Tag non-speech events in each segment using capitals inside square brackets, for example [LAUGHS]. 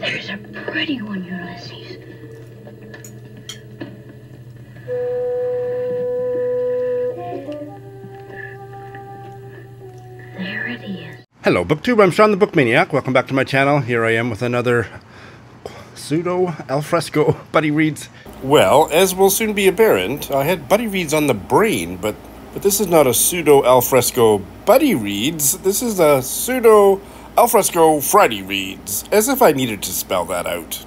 There's a pretty one, Ulysses. There it is. Hello, BookTube. I'm Shawn the Book Maniac. Welcome back to my channel. Here I am with another pseudo alfresco buddy reads. Well, as will soon be apparent, I had buddy reads on the brain, but but this is not a pseudo alfresco buddy reads. This is a pseudo alfresco Friday reads. As if I needed to spell that out.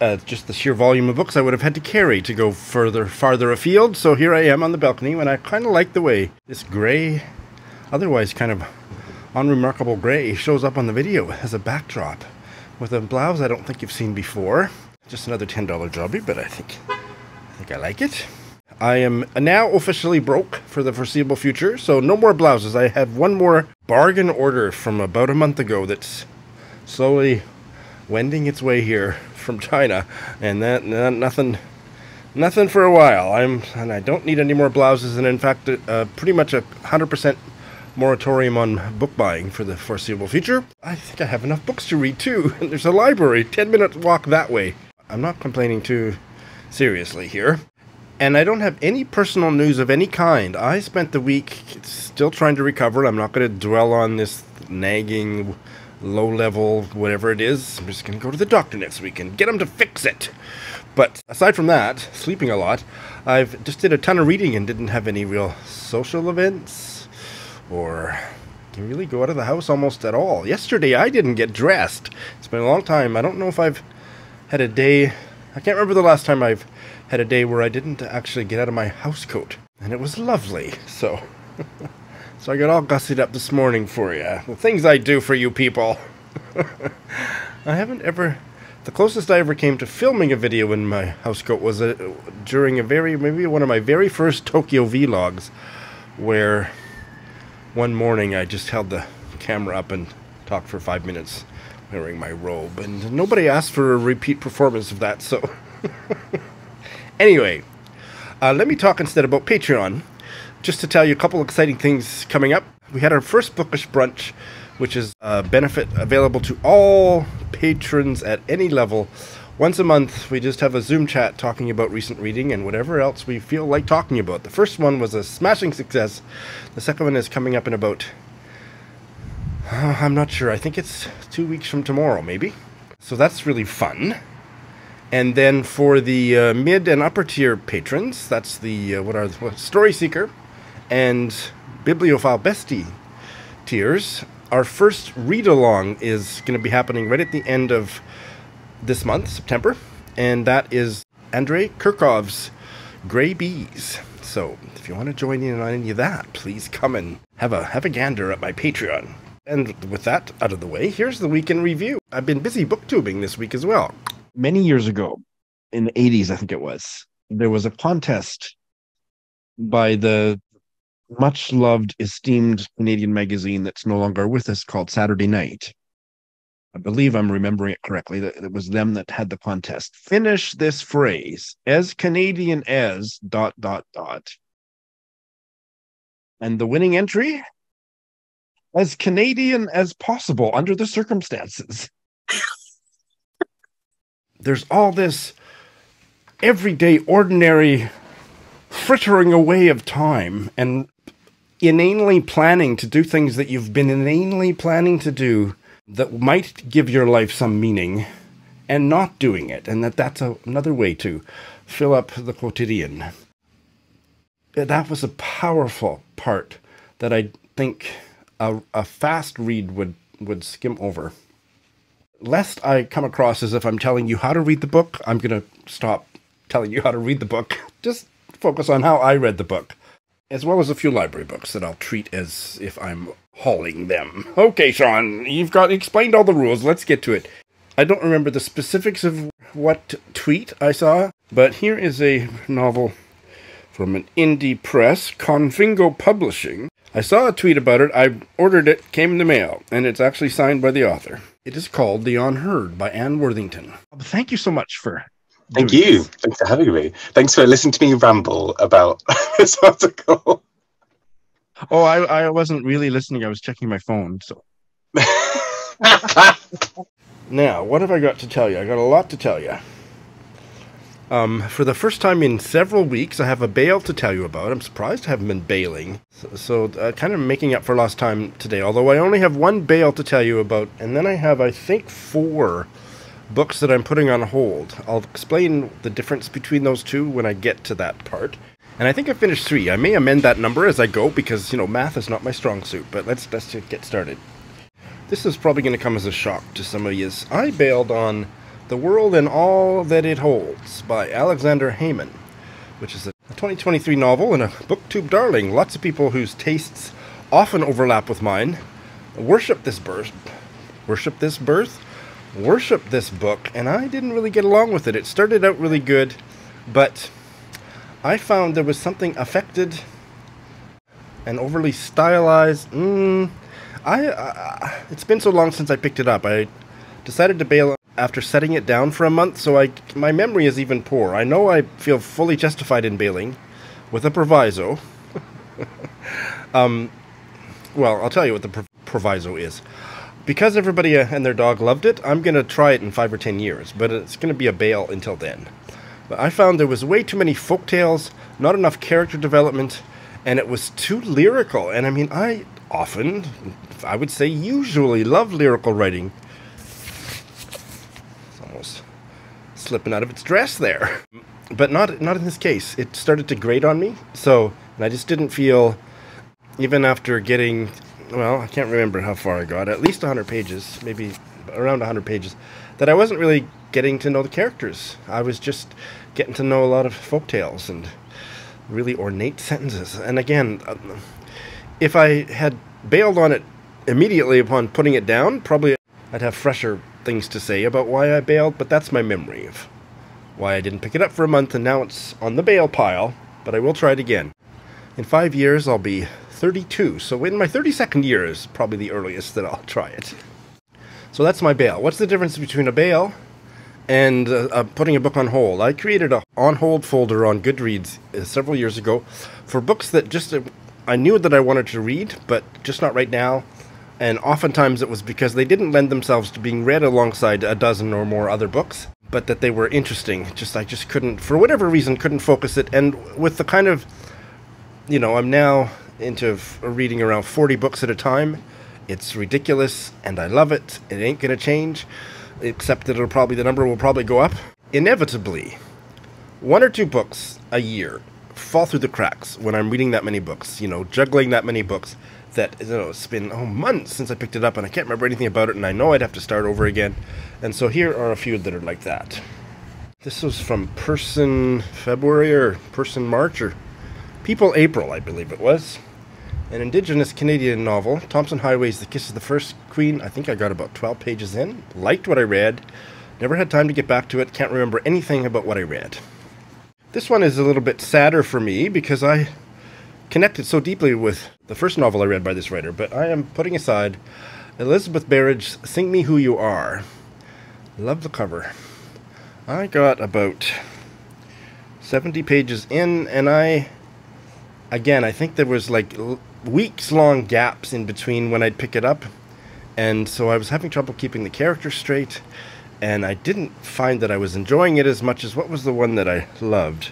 Uh, just the sheer volume of books I would have had to carry to go further farther afield. So here I am on the balcony, and I kind of like the way this gray, otherwise kind of unremarkable gray, shows up on the video as a backdrop with a blouse I don't think you've seen before. Just another ten dollar jobby, but I think I think I like it. I am now officially broke for the foreseeable future, so no more blouses. I have one more bargain order from about a month ago that's slowly wending its way here from China, and that, that nothing, nothing for a while. I'm and I don't need any more blouses, and in fact, uh, pretty much a hundred percent moratorium on book buying for the foreseeable future. I think I have enough books to read too. [LAUGHS] There's a library, ten minutes walk that way. I'm not complaining too seriously here. And I don't have any personal news of any kind. I spent the week still trying to recover. I'm not going to dwell on this nagging, low level, whatever it is. I'm just going to go to the doctor next week and get him to fix it. But aside from that, sleeping a lot, I've just did a ton of reading and didn't have any real social events or can really go out of the house almost at all. Yesterday I didn't get dressed. It's been a long time. I don't know if I've had a day. I can't remember the last time I've had a day where I didn't actually get out of my house coat, and it was lovely. So, [LAUGHS] so I got all gussied up this morning for you. The things I do for you people. [LAUGHS] I haven't ever. The closest I ever came to filming a video in my house coat was a, during a very maybe one of my very first Tokyo vlogs, where one morning I just held the camera up and talked for five minutes wearing my robe, and nobody asked for a repeat performance of that, so. [LAUGHS] anyway, uh, let me talk instead about Patreon, just to tell you a couple exciting things coming up. We had our first bookish brunch, which is a benefit available to all patrons at any level. Once a month, we just have a Zoom chat talking about recent reading and whatever else we feel like talking about. The first one was a smashing success. The second one is coming up in about uh, [SIGHS] I'm not sure. I think it's two weeks from tomorrow, maybe. So that's really fun. And then for the uh, mid and upper tier patrons, that's the uh, what are the, Story Seeker and Bibliophile Bestie tiers. Our first read along is going to be happening right at the end of this month, September, and that is Andrey Kurkov's Gray Bees. So if you want to join in on any of that, please come and have a have a gander at my Patreon. And with that out of the way, here's the week in review. I've been busy booktubing this week as well. Many years ago, in the 80s, I think it was, there was a contest by the much loved, esteemed Canadian magazine that's no longer with us called Saturday Night. I believe I'm remembering it correctly that it was them that had the contest. Finish this phrase as Canadian as dot dot dot. And the winning entry as Canadian as possible under the circumstances. [LAUGHS] There's all this everyday, ordinary frittering away of time and inanely planning to do things that you've been inanely planning to do that might give your life some meaning and not doing it, and that that's a, another way to fill up the quotidian. That was a powerful part that I think a, a fast read would would skim over. Lest I come across as if I'm telling you how to read the book, I'm going to stop telling you how to read the book. [LAUGHS] Just focus on how I read the book, as well as a few library books that I'll treat as if I'm hauling them. Okay, Shawn, you've got explained all the rules. Let's get to it. I don't remember the specifics of what tweet I saw, but here is a novel from an indie press, Confingo Publishing, I saw a tweet about it. I ordered it, came in the mail, and it's actually signed by the author. It is called The Unheard by Anne Worthington. Thank you so much for. Thank you. This. Thanks for having me. Thanks for listening to me ramble about [LAUGHS] this article. Oh, I, I wasn't really listening. I was checking my phone. So. [LAUGHS] Now, what have I got to tell you? I got a lot to tell you. Um, for the first time in several weeks, I have a bail to tell you about. I'm surprised I haven't been bailing. So, so uh, kind of making up for lost time today, although I only have one bail to tell you about, and then I have, I think, four books that I'm putting on hold. I'll explain the difference between those two when I get to that part. And I think I finished three. I may amend that number as I go because, you know, math is not my strong suit, but let's, let's get started. This is probably going to come as a shock to some of you. I bailed on the World and All That It Holds by Aleksandar Hemon, which is a 2023 novel and a booktube darling. Lots of people whose tastes often overlap with mine worship this birth, worship this birth, worship this book, and I didn't really get along with it. It started out really good, but I found there was something affected and overly stylized. Mm, I, uh, it's been so long since I picked it up. I decided to bail after setting it down for a month, so I my memory is even poor. I know I feel fully justified in bailing, with a proviso. [LAUGHS] um, well, I'll tell you what the proviso is. Because everybody uh, and their dog loved it, I'm going to try it in five or ten years, but it's going to be a bail until then. But I found there was way too many folk tales, not enough character development, and it was too lyrical. And I mean, I often, I would say usually, love lyrical writing slipping out of its dress there. But not not in this case. It started to grate on me. So, and I just didn't feel even after getting well, I can't remember how far I got. At least 100 pages, maybe around 100 pages, that I wasn't really getting to know the characters. I was just getting to know a lot of folk tales and really ornate sentences. And again, uh, if I had bailed on it immediately upon putting it down, probably I'd have fresher things to say about why I bailed, but that's my memory of why I didn't pick it up for a month and now it's on the bail pile, but I will try it again. In five years, I'll be 32, so in my 32nd year is probably the earliest that I'll try it. So that's my bail. What's the difference between a bail and uh, uh, putting a book on hold? I created a on hold folder on Goodreads uh, several years ago for books that just uh, I knew that I wanted to read, but just not right now and oftentimes it was because they didn't lend themselves to being read alongside a dozen or more other books, but that they were interesting. Just I just couldn't, for whatever reason, couldn't focus it. And with the kind of, you know, I'm now into reading around 40 books at a time. It's ridiculous, and I love it. It ain't gonna change, except that it'll probably the number will probably go up. Inevitably, one or two books a year fall through the cracks when I'm reading that many books. You know, juggling that many books that you oh, know it's been oh months since I picked it up and I can't remember anything about it and I know I'd have to start over again. And so here are a few that are like that. This was from Person February or Person March or People April, I believe it was. An Indigenous Canadian novel, Tomson Highway's The Kiss of the Fur Queen. I think I got about 12 pages in. Liked what I read. Never had time to get back to it. Can't remember anything about what I read. This one is a little bit sadder for me because I connected so deeply with the first novel I read by this writer, but I am putting aside Elizabeth Berridge's Sing Me Who You Are. Love the cover. I got about 70 pages in, and I, again, I think there was like weeks long gaps in between when I'd pick it up, and so I was having trouble keeping the characters straight, and I didn't find that I was enjoying it as much as what was the one that I loved.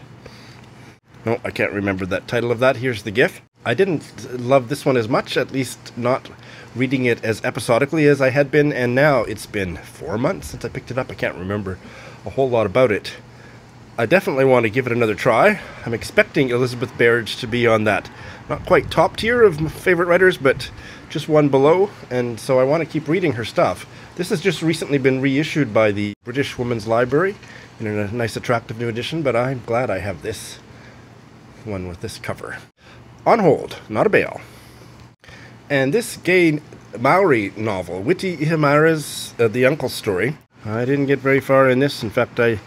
No, I can't remember that title of that. Here's the GIF. I didn't love this one as much, at least not reading it as episodically as I had been, and now it's been four months since I picked it up. I can't remember a whole lot about it. I definitely want to give it another try. I'm expecting Elizabeth Berridge to be on that not quite top tier of favorite writers, but just one below, and so I want to keep reading her stuff. This has just recently been reissued by the British Women's Library in a nice, attractive new edition, but I'm glad I have this one with this cover. On hold, not a bail. And this gay Maori novel, Witi Ihimaera's uh, The Uncle Story. I didn't get very far in this. In fact, I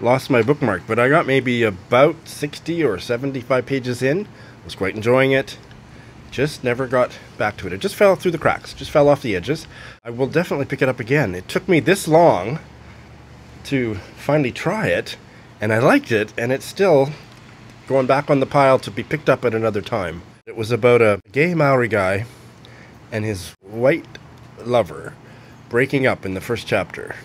lost my bookmark, but I got maybe about 60 or 75 pages in. Was quite enjoying it. Just never got back to it. It just fell through the cracks, just fell off the edges. I will definitely pick it up again. It took me this long to finally try it, and I liked it, and it's still going back on the pile to be picked up at another time. It was about a gay Maori guy and his white lover breaking up in the first chapter.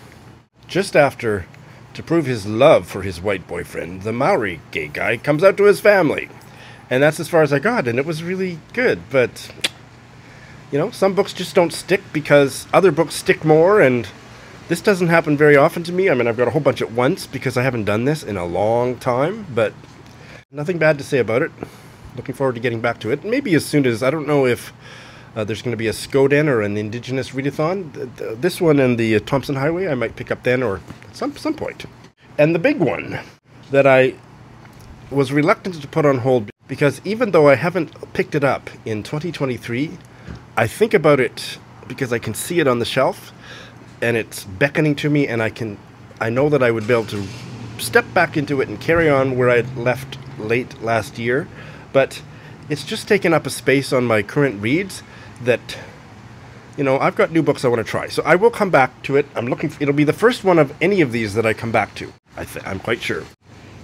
Just after, to prove his love for his white boyfriend, the Maori gay guy comes out to his family. And that's as far as I got, and it was really good. But, you know, some books just don't stick because other books stick more, and this doesn't happen very often to me. I mean, I've got a whole bunch at once because I haven't done this in a long time, but nothing bad to say about it. Looking forward to getting back to it. Maybe as soon as, I don't know if uh, there's going to be a Skoden or an Indigenous readathon. Th- th- this one and the Tomson Highway I might pick up then or some some point. And the big one that I was reluctant to put on hold because even though I haven't picked it up in 2023, I think about it because I can see it on the shelf and it's beckoning to me and I can I know that I would be able to step back into it and carry on where I left late last year, but it's just taken up a space on my current reads that you know I've got new books I want to try. So I will come back to it. I'm looking. For, it'll be the first one of any of these that I come back to. I th- I'm quite sure.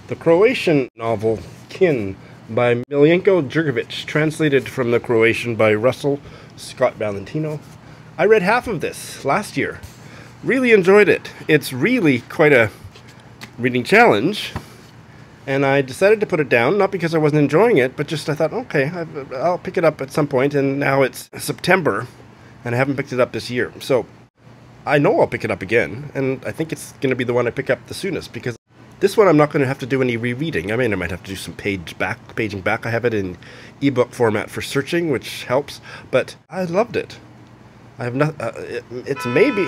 The Croatian novel Kin by Miljenko Jergović, translated from the Croatian by Russell Scott Valentino. I read half of this last year. Really enjoyed it. It's really quite a reading challenge and I decided to put it down, not because I wasn't enjoying it, but just I thought, okay, I'll pick it up at some point, and now it's September, and I haven't picked it up this year. So I know I'll pick it up again, and I think it's going to be the one I pick up the soonest, because this one I'm not going to have to do any rereading. I mean, I might have to do some page back, paging back. I have it in ebook format for searching, which helps, but I loved it. I have not, uh, it, it's maybe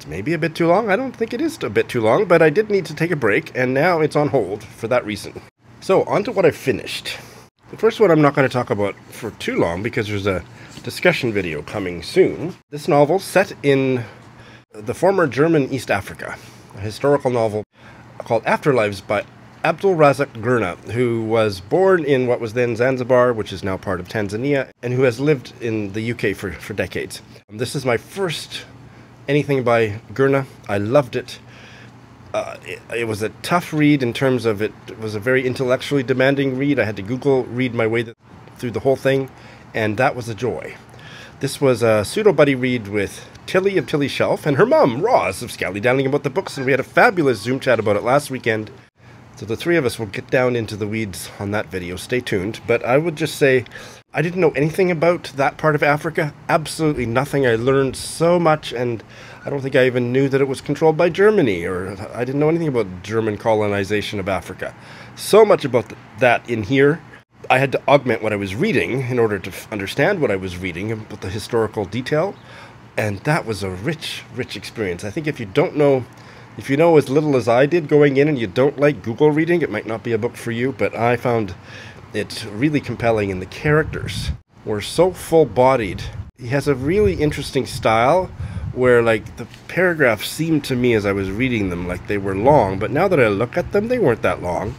it's maybe a bit too long. I don't think it is a bit too long, but I did need to take a break, and now it's on hold for that reason. So, on to what I finished. The first one I'm not going to talk about for too long because there's a discussion video coming soon. This novel, set in the former German East Africa, a historical novel called Afterlives by Abdulrazak Gurnah, who was born in what was then Zanzibar, which is now part of Tanzania, and who has lived in the UK for, for decades. This is my first anything by Gurnah. I loved it. Uh, it. it. was a tough read in terms of it, was a very intellectually demanding read. I had to Google read my way through the whole thing, and that was a joy. This was a pseudo buddy read with Tilly of Tilly Shelf and her mum, Roz of Scally Downing about the books, and we had a fabulous Zoom chat about it last weekend. So the three of us will get down into the weeds on that video. Stay tuned. But I would just say I didn't know anything about that part of Africa. Absolutely nothing. I learned so much, and I don't think I even knew that it was controlled by Germany, or I didn't know anything about German colonization of Africa. So much about th- that in here. I had to augment what I was reading in order to understand what I was reading about the historical detail, and that was a rich, rich experience. I think if you don't know if you know as little as I did going in and you don't like Google reading, it might not be a book for you, but I found it really compelling, and the characters were so full bodied. He has a really interesting style where, like, the paragraphs seemed to me as I was reading them like they were long, but now that I look at them, they weren't that long.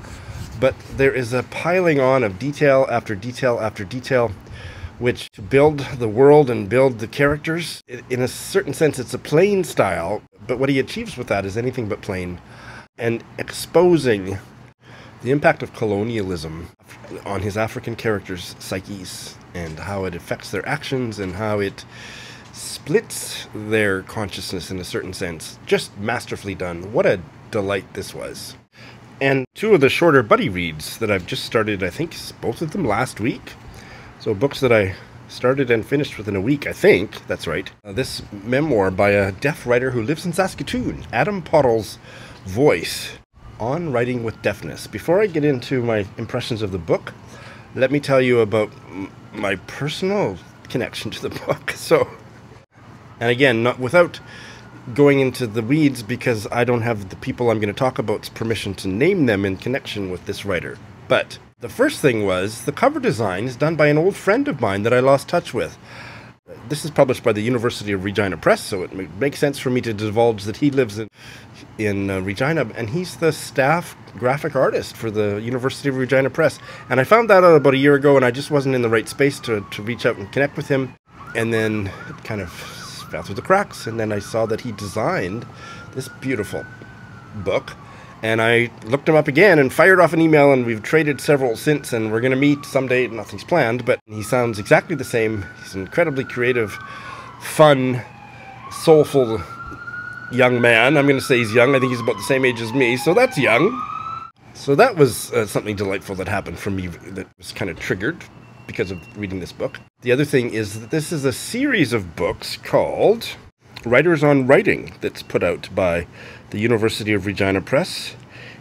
But there is a piling on of detail after detail after detail which to build the world and build the characters. In a certain sense, it's a plain style, but what he achieves with that is anything but plain. And exposing the impact of colonialism on his African characters' psyches and how it affects their actions and how it splits their consciousness in a certain sense. Just masterfully done. What a delight this was. And two of the shorter buddy reads that I've just started, I think both of them last week. So books that I started and finished within a week, I think. That's right. Uh, this memoir by a deaf writer who lives in Saskatoon, Adam Pottle's voice on writing with deafness. Before I get into my impressions of the book, let me tell you about my personal connection to the [LAUGHS] book. So, and again, not without going into the weeds because I don't have the people I'm going to talk about's permission to name them in connection with this writer. But the first thing was the cover design is done by an old friend of mine that I lost touch with. This is published by the University of Regina Press, so it makes sense for me to divulge that he lives in, in uh, Regina, and he's the staff graphic artist for the University of Regina Press. And I found that out about a year ago, and I just wasn't in the right space to, to reach out and connect with him. And then it kind of fell through the cracks, and then I saw that he designed this beautiful book and I looked him up again and fired off an email, and we've traded several since, and we're going to meet someday. Nothing's planned, but he sounds exactly the same. He's an incredibly creative fun, soulful young man. I'm going to say he's young. I think he's about the same age as me, so that's young. So that was uh, something delightful that happened for me that was kind of triggered because of reading this book. The other thing is that this is a series of books called Writers on Writing that's put out by the University of Regina Press.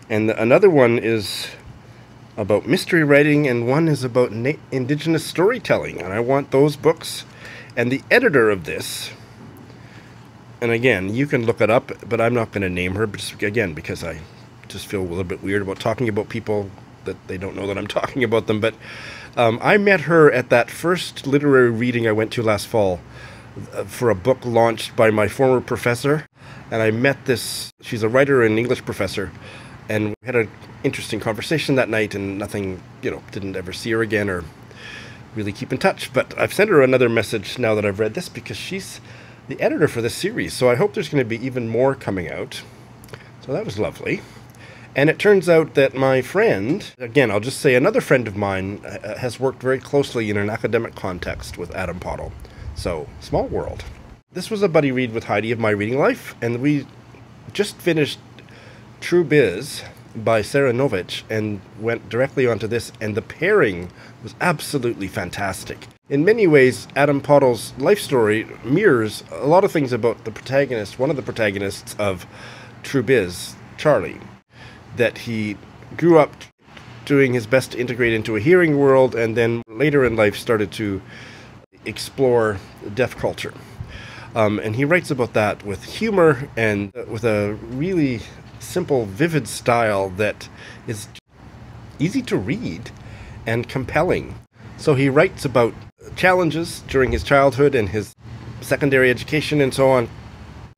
And another one is about mystery writing, and one is about indigenous storytelling. And I want those books. And the editor of this, and again, you can look it up, but I'm not going to name her, just again, because I just feel a little bit weird about talking about people that they don't know that I'm [LAUGHS] talking about them. But um, I met her at that first literary reading I went to last fall for a book launched by my former professor. And I met this, she's a writer and English professor. And we had an interesting conversation that night, and nothing, you know, didn't ever see her again or really keep in touch. But I've sent her another message now that I've read this because she's the editor for this series. So I hope there's going to be even more coming out. So that was lovely. And it turns out that my friend, again, I'll just say another friend of mine, uh, has worked very closely in an academic context with Adam Pottle. So, small world. This was a buddy read with Heidi of My Reading Life, and we just finished True Biz by Sara Nović and went directly onto this, and the pairing was absolutely fantastic. In many ways, Adam Pottle's life story mirrors a lot of things about the protagonist, one of the protagonists of True Biz, Charlie that he grew up doing his best to integrate into a hearing world and then later in life started to explore deaf culture. Um, and he writes about that with humor and with a really simple, vivid style that is easy to read and compelling. So he writes about challenges during his childhood and his secondary education and so on,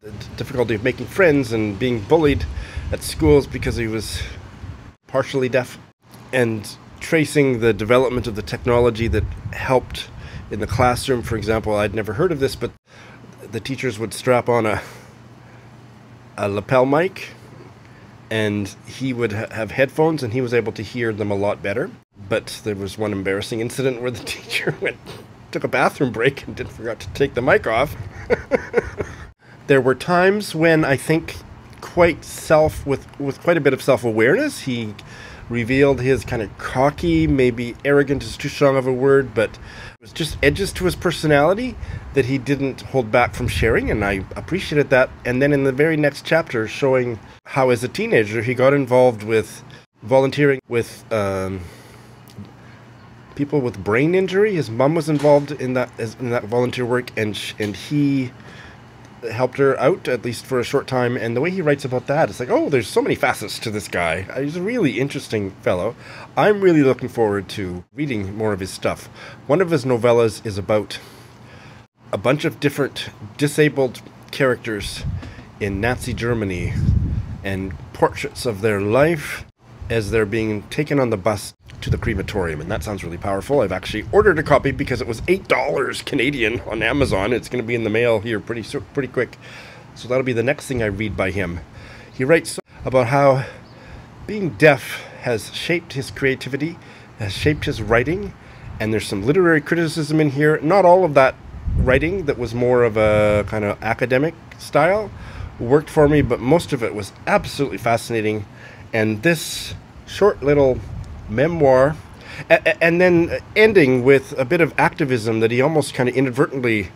the difficulty of making friends and being bullied at schools because he was partially deaf and tracing the development of the technology that helped in the classroom for example i'd never heard of this but the teachers would strap on a a lapel mic and he would ha- have headphones and he was able to hear them a lot better but there was one embarrassing incident where the [LAUGHS] teacher went took a bathroom break and didn't forgot to take the mic off [LAUGHS] there were times when i think quite self with with quite a bit of self awareness. He revealed his kind of cocky, maybe arrogant is too strong of a word, but was just edges to his personality that he didn't hold back from sharing, and I appreciated that. And then in the very next chapter, showing how as a teenager he got involved with volunteering with um, people with brain injury. His mom was involved in that in that volunteer work, and and he helped her out at least for a short time and the way he writes about that it's like oh there's so many facets to this guy. He's a really interesting fellow. I'm really looking forward to reading more of his stuff. One of his novellas is about a bunch of different disabled characters in nazi germany and portraits of their life as they're being taken on the bus to the crematorium, and that sounds really powerful. I've actually ordered a copy because it was eight dollars Canadian on Amazon. It's going to be in the mail here pretty pretty quick, so that'll be the next thing I read by him. He writes about how being deaf has shaped his creativity, has shaped his writing, and there's some literary criticism in here. Not all of that writing that was more of a kind of academic style worked for me, but most of it was absolutely fascinating. And this short little memoir, and then ending with a bit of activism that he almost kind of inadvertently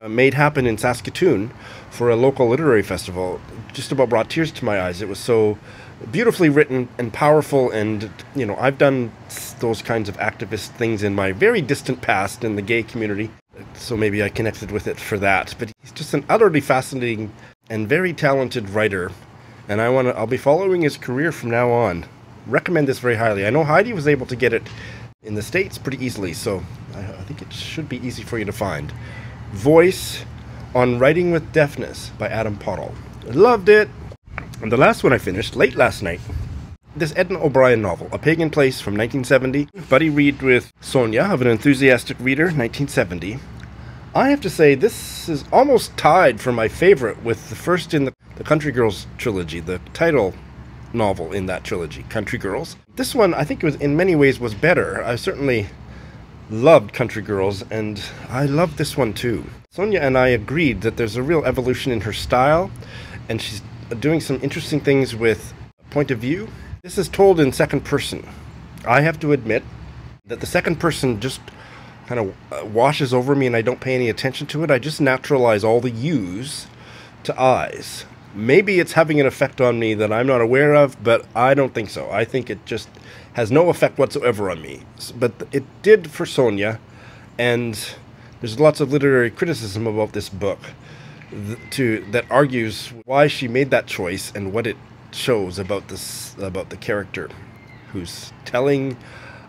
uh, made happen in Saskatoon for a local literary festival, just about brought tears to my eyes. It was so beautifully written and powerful, and you know, I've done those kinds of activist things in my very distant past in the gay community, so maybe I connected with it for that. But he's just an utterly fascinating and very talented writer, and I want to. I'll be following his career from now on recommend this very highly. I know Heidi was able to get it in the States pretty easily, so I, I think it should be easy for you to find. Voice on Writing with Deafness by Adam Pottle. Loved it! And the last one I finished late last night. This Edna O'Brien novel, A Pagan Place from 1970. Buddy read with Sonia of An Enthusiastic Reader, 1970. I have to say, this is almost tied for my favorite with the first in the, the Country Girls trilogy, the title novel in that trilogy, Country Girls. This one, I think, was in many ways was better. I certainly loved Country Girls, and I loved this one too. Sonia and I agreed that there's a real evolution in her style, and she's doing some interesting things with point of view. This is told in second person. I have to admit that the second person just kind of uh, washes over me and I don't pay any attention to it. I just naturalize all the U's to I's. Maybe it's having an effect on me that I'm not aware of, but I don't think so. I think it just has no effect whatsoever on me. But it did for Sonia, and there's lots of literary criticism about this book to that argues why she made that choice and what it shows about this about the character who's telling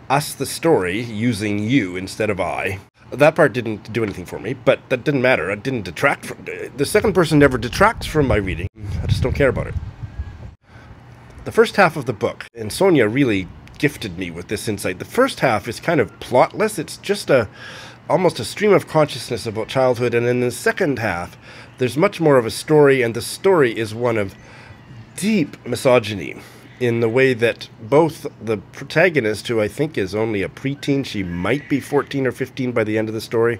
us the story using you instead of I. That part didn't do anything for me, but that didn't matter. It didn't detract from the second person never detracts from my reading. I just don't care about it. The first half of the book, and Sonia really gifted me with this insight. The first half is kind of plotless. It's just a almost a stream of consciousness about childhood, and in the second half, there's much more of a story, and the story is one of deep misogyny in the way that both the protagonist, who I think is only a preteen, she might be 14 or 15 by the end of the story,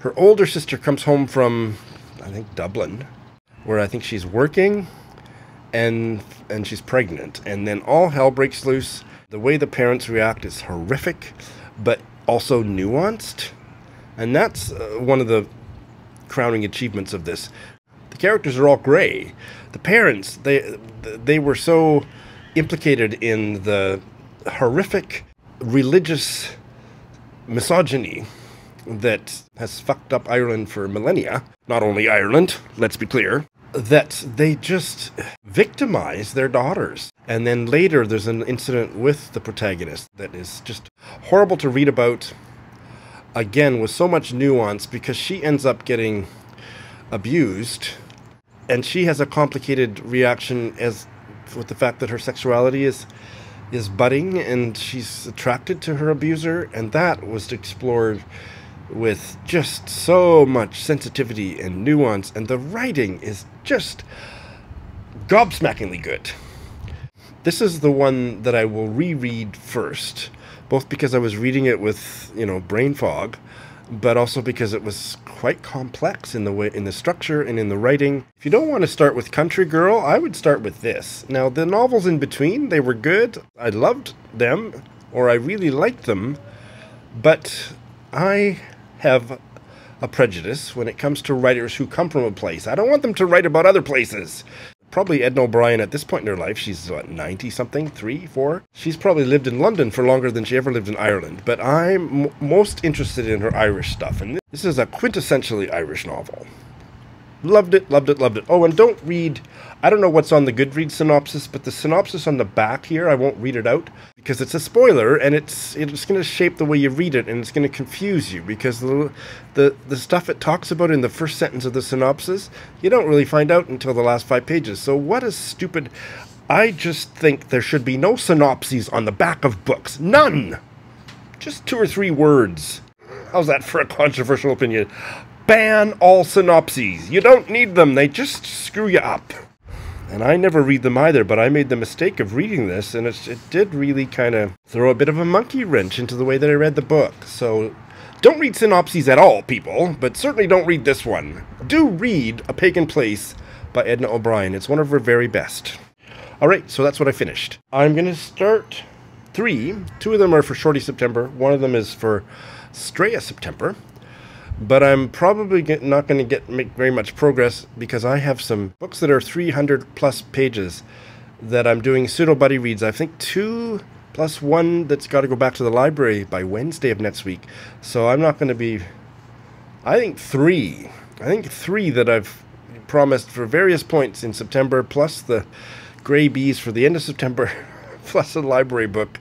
her older sister comes home from, I think, Dublin, where I think she's working and and she's pregnant. And then all hell breaks loose. The way the parents react is horrific but also nuanced. And that's uh, one of the crowning achievements of this. The characters are all gray. The parents they they were so implicated in the horrific religious misogyny that has fucked up Ireland for millennia. Not only Ireland, let's be clear, that they just victimize their daughters. And then later there's an incident with the protagonist that is just horrible to read about. Again, with so much nuance because she ends up getting abused and she has a complicated reaction as with the fact that her sexuality is is budding and she's attracted to her abuser and that was explored with just so much sensitivity and nuance and the writing is just gobsmackingly good. This is the one that i will reread first both because i was reading it with you know brain fog but also because it was quite complex in the way in the structure and in the writing. If you don't want to start with Country Girl, I would start with this. Now the novels in between, they were good. I loved them or I really liked them, but I have a prejudice when it comes to writers who come from a place. I don't want them to write about other places probably Edna O'Brien at this point in her life. She's what, 90 something, three, four? She's probably lived in London for longer than she ever lived in Ireland. But I'm most interested in her Irish stuff. And this is a quintessentially Irish novel. Loved it, loved it, loved it. Oh, and don't read. I don't know what's on the Goodreads synopsis, but the synopsis on the back here, I won't read it out because it's a spoiler and it's it's going to shape the way you read it and it's going to confuse you because the, the the stuff it talks about in the first sentence of the synopsis, you don't really find out until the last 5 pages. So what a stupid I just think there should be no synopses on the back of books. None. Just two or three words. How's that for a controversial opinion? Ban all synopses. You don't need them, they just screw you up. And I never read them either, but I made the mistake of reading this, and it did really kind of throw a bit of a monkey wrench into the way that I read the book. So don't read synopses at all, people, but certainly don't read this one. Do read A Pagan Place by Edna O'Brien. It's one of her very best. Alright, so that's what I finished. I'm going to start three. Two of them are for Shorty September, one of them is for Straya September but I'm probably get, not going to get make very much progress because I have some books that are 300 plus pages that I'm doing pseudo buddy reads. I think two plus one that's got to go back to the library by Wednesday of next week. So I'm not going to be. I think three. I think three that I've promised for various points in September, plus the Gray Bees for the end of September, [LAUGHS] plus a library book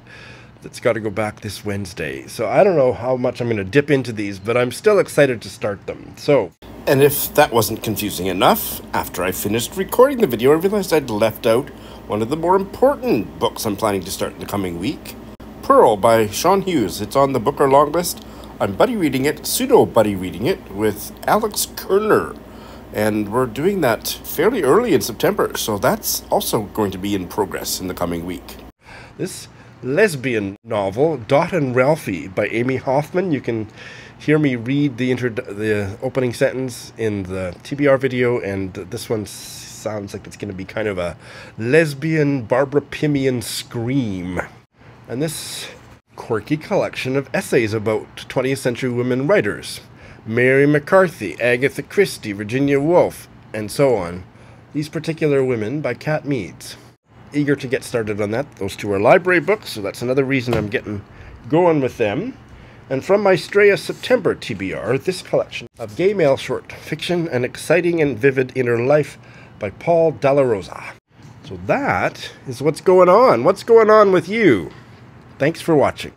that's got to go back this Wednesday. So I don't know how much I'm going to dip into these, but I'm still excited to start them. So. And if that wasn't confusing enough, after I finished recording the video, I realized I'd left out one of the more important books I'm planning to start in the coming week Pearl by Siân Hughes. It's on the Booker long list. I'm buddy reading it, pseudo buddy reading it, with Alex Kerner. And we're doing that fairly early in September, so that's also going to be in progress in the coming week. This lesbian novel, Dot and Ralfie by Amy Hoffman. You can hear me read the the opening sentence in the TBR video, and this one sounds like it's going to be kind of a lesbian Barbara Pymian scream. And this quirky collection of essays about 20th century women writers Mary McCarthy, Agatha Christie, Virginia Woolf, and so on. These particular women by Kat Meads. Eager to get started on that. Those two are library books, so that's another reason I'm getting going with them. And from my Straya September TBR, this collection of gay male short fiction, An Exciting and Vivid Inner Life by Paul Dalla Rosa. So that is what's going on. What's going on with you? Thanks for watching.